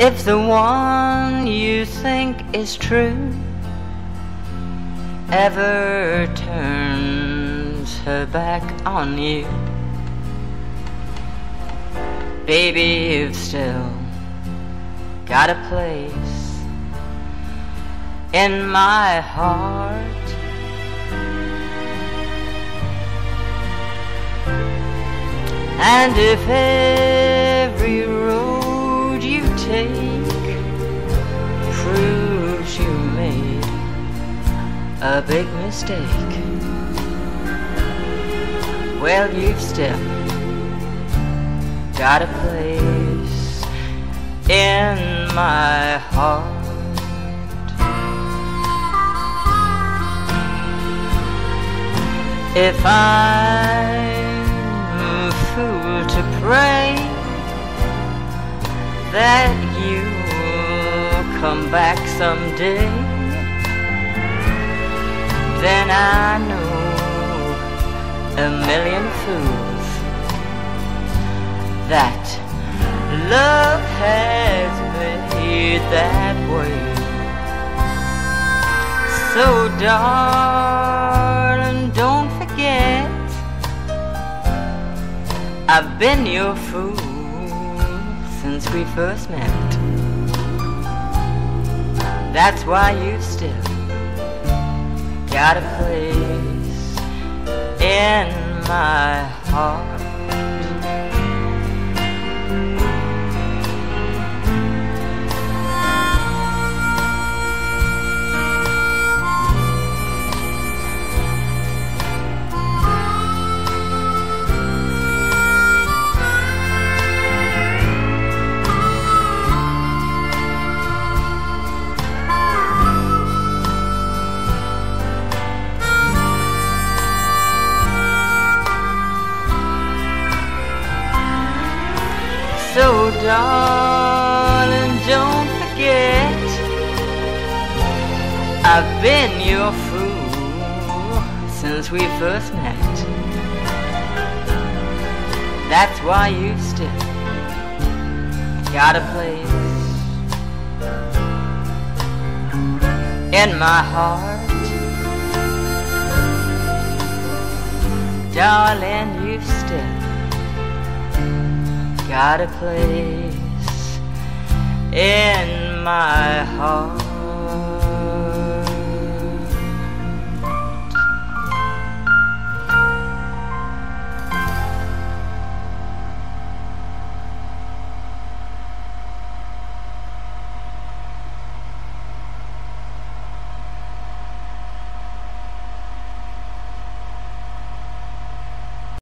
If the one you think is true ever turns her back on you, baby, you've still got a place in my heart. And if every a big mistake, well, you've still got a place in my heart. If I'm fool to pray that you'll come back someday, then I know a million fools that love has made that way. So darling, don't forget I've been your fool since we first met. That's why you still got a place in my heart. Darling, don't forget I've been your fool since we first met. That's why you've still got a place in my heart. Darling, you've still got a place in my heart.